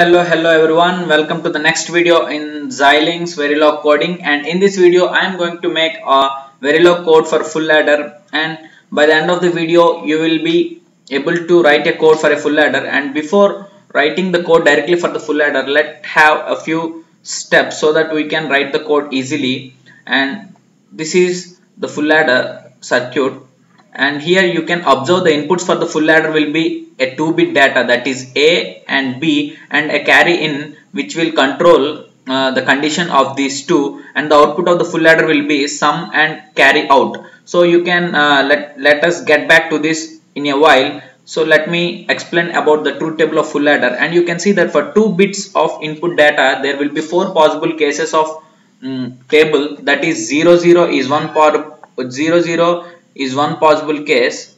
hello hello everyone. Welcome to the next video in Xilinx Verilog coding. And in this video I am going to make a Verilog code for full adder and by the end of the video you will be able to write a code for a full adder and before writing the code directly for the full adder let have a few steps so that we can write the code easily. And this is the full adder circuit and here you can observe the inputs for the full adder will be a 2 bit data that is A and B and a carry in which will control uh, the condition of these two and the output of the full adder will be sum and carry out. So you can uh, let let us get back to this in a while. So let me explain about the truth table of full adder and you can see that for two bits of input data there will be four possible cases of um, table that is 0 0 is one part 0 0 is one possible case.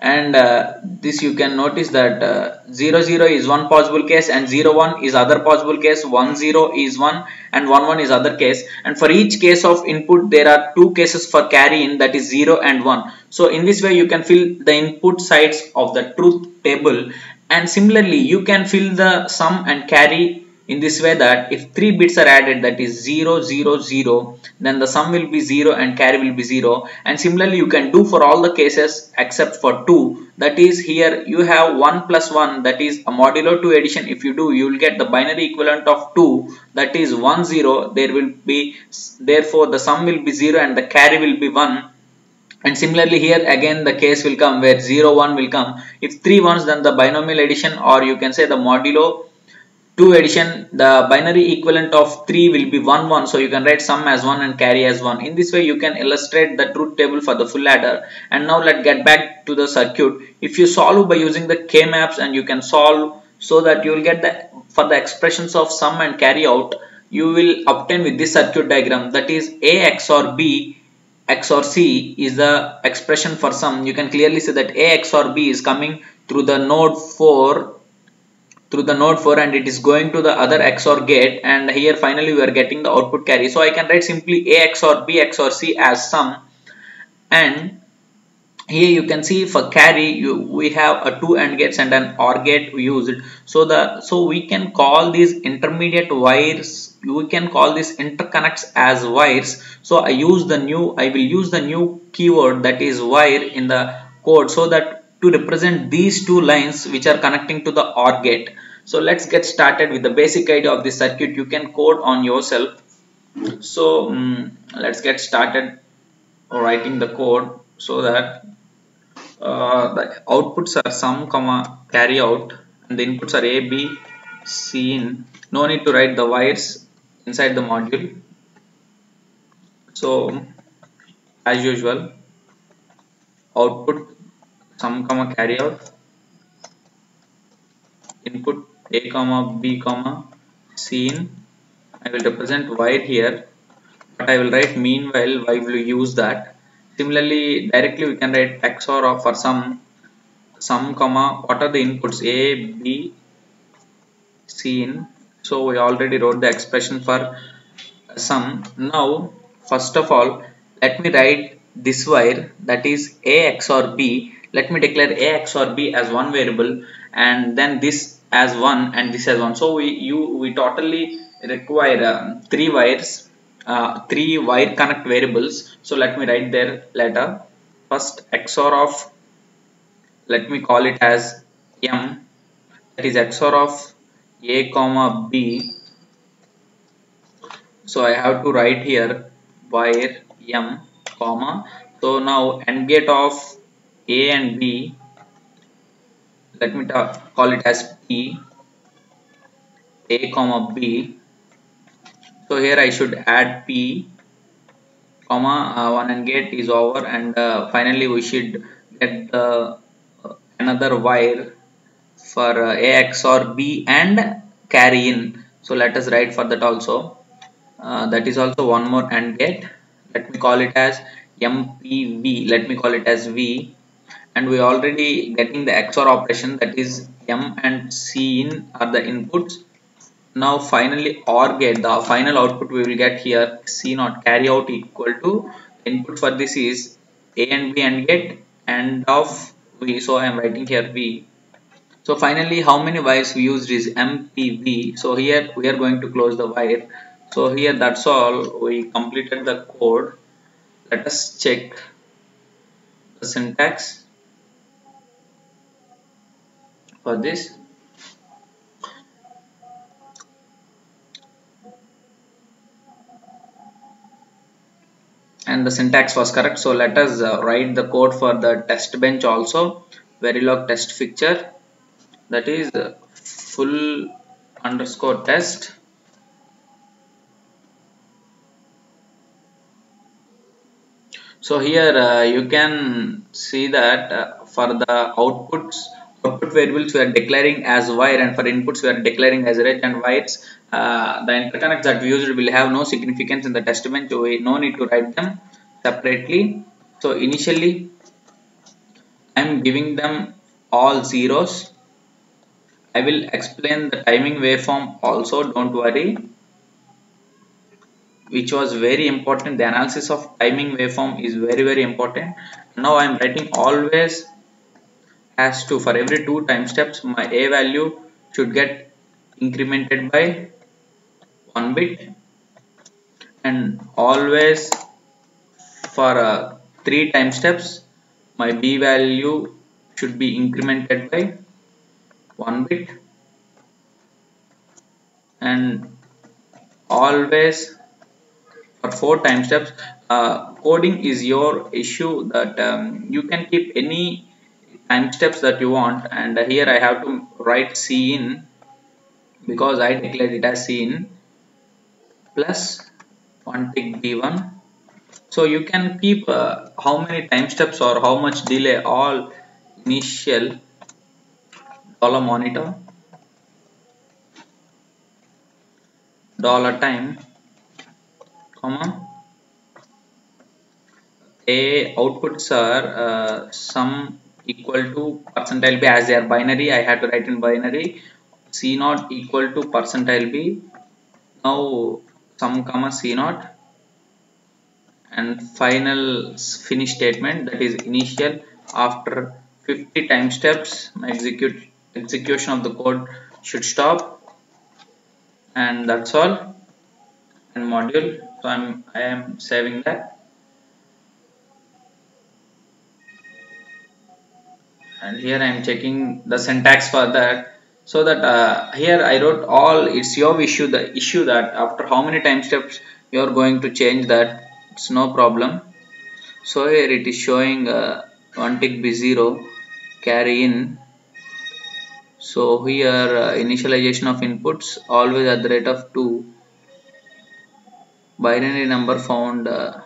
And uh, this you can notice that uh, 0 0 is one possible case and 0 1 is other possible case. 1 0 is one and 1 1 is other case. And for each case of input there are two cases for carry in that is 0 and 1 so in this way you can fill the input sides of the truth table. And similarly you can fill the sum and carry in this way that if three bits are added that is 0 0 0 then the sum will be 0 and carry will be 0 and similarly you can do for all the cases except for 2 that is here you have 1 plus 1 that is a modulo 2 addition. If you do you will get the binary equivalent of 2 that is 1 0 there will be therefore the sum will be 0 and the carry will be 1 and similarly here again the case will come where 0 1 will come. If 3 ones then the binomial addition or you can say the modulo 2 addition the binary equivalent of 3 will be 1 1 so you can write sum as 1 and carry as 1 in this way you can illustrate the truth table for the full adder and now let's get back to the circuit. If you solve by using the k maps and you can solve so that you will get the for the expressions of sum and carry out you will obtain with this circuit diagram. That is a xor b xor c is the expression for sum. You can clearly see that a xor b is coming through the node 4 through the node 4 and it is going to the other XOR gate and here finally we are getting the output carry. So I can write simply A XOR B XOR C as sum and here you can see for carry you, we have a two AND gates and an OR gate used. So the so we can call these intermediate wires we can call these interconnects as wires. So I use the new I will use the new keyword that is wire in the code so that to represent these two lines which are connecting to the OR gate. So let's get started with the basic idea of the circuit. You can code on yourself. So um, let's get started writing the code so that uh, the outputs are sum comma carry out and the inputs are A, B, C in. No need to write the wires inside the module. So as usual output sum comma carry out. Input a comma b comma in. I will represent white here but I will write meanwhile why will use that? Similarly directly we can write XOR of for some sum comma what are the inputs? A b c in. So we already wrote the expression for sum. Now first of all let me write this wire that is a XOR b let me declare a XOR b as one variable and then this as one and this as one. So we you we totally require um, three wires uh, three wire connect variables. So let me write their letter. First XOR of let me call it as m. That is XOR of a comma b. So I have to write here wire m comma. So now AND gate of a and b. Let me call it as p a comma b. So here I should add p comma uh, one and gate is over and uh, finally we should get the uh, another wire for uh, a xor b and carry in. So let us write for that also. Uh, that is also one more AND gate let me call it as mpv let me call it as v and we already getting the XOR operation that is M and C in are the inputs. Now finally OR gate the final output we will get here C naught carry out equal to input for this is A and B and get and of V so I am writing here V. So finally how many wires we used is mpv so here we are going to close the wire. So here that's all. We completed the code. Let us check the syntax for this? And the syntax was correct so let us uh, write the code for the test bench also. Verilog test fixture that is uh, full underscore test. So here uh, you can see that uh, for the outputs output variables we are declaring as wire and for inputs we are declaring as reg and wires uh, the interconnects that we used will have no significance in the test bench so we no need to write them separately. So initially I'm giving them all zeros. I will explain the timing waveform also don't worry which was very important. The analysis of timing waveform is very very important. Now I am writing always has to for every two time steps my a value should get incremented by one bit. And always for uh, three time steps my b value should be incremented by one bit. And always for four time steps uh, coding is your issue that um, you can keep any time steps that you want. And here I have to write C in because I declared it as C in plus 1 tick B1 so you can keep uh, how many time steps or how much delay all initial dollar monitor dollar time comma a outputs are uh, some equal to percentile b as they are binary. I have to write in binary. C naught equal to percentile b. Now sum comma c naught. And final finish statement that is initial after 50 time steps my execute execution of the code should stop. And that's all. And module. So I'm I am saving that and here I am checking the syntax for that. So that uh, here I wrote all it's your issue the issue that after how many time steps you are going to change that it's no problem. So here it is showing uh, one tick b0 carry in. So here uh, initialization of inputs always at the rate of 2 binary number found uh,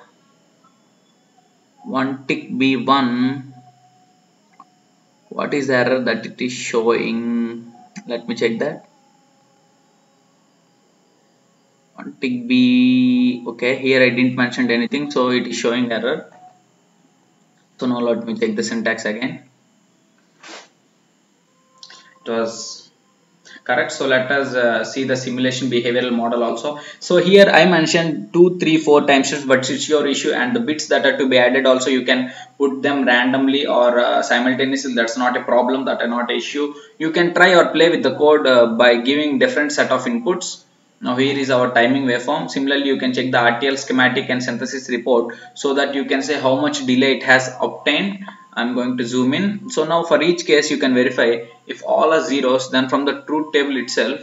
one tick b1 what is the error that it is showing? Let me check that. One tick b. Okay here I didn't mention anything so it is showing error. So now let me check the syntax again. It was correct? So let us uh, see the simulation behavioral model also. So here i mentioned two three four time shifts but it's your issue and the bits that are to be added also you can put them randomly or uh, simultaneously. That's not a problem that are not issue. You can try or play with the code uh, by giving different set of inputs. Now here is our timing waveform. Similarly you can check the rtl schematic and synthesis report so that you can say how much delay it has obtained I'm going to zoom in. So now for each case you can verify if all are zeros then from the truth table itself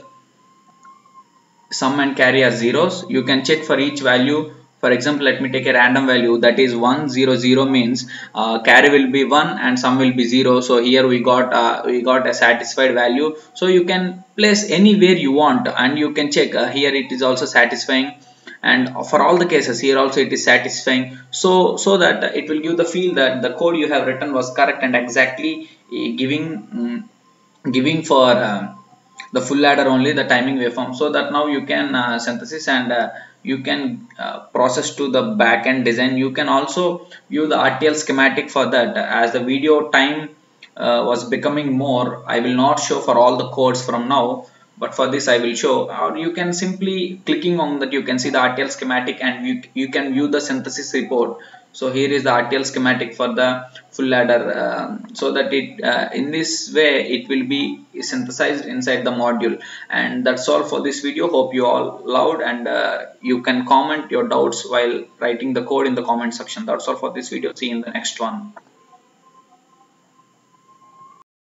sum and carry are zeros. You can check for each value. For example let me take a random value. That is 1 0 0 means uh, carry will be 1 and sum will be 0 so here we got uh, we got a satisfied value. So you can place anywhere you want and you can check uh, here it is also satisfying and for all the cases here also it is satisfying. So so that it will give the feel that the code you have written was correct and exactly eh, giving um, giving for uh, the full adder only the timing waveform so that now you can uh, synthesis and uh, you can uh, process to the backend design. You can also view the RTL schematic for that. As the video time uh, was becoming more I will not show for all the codes from now but for this I will show. Or you can simply clicking on that you can see the RTL schematic and you, you can view the synthesis report. So here is the RTL schematic for the full adder um, so that it uh, in this way it will be synthesized inside the module. And that's all for this video. Hope you all loved and uh, you can comment your doubts while writing the code in the comment section. That's all for this video. See you in the next one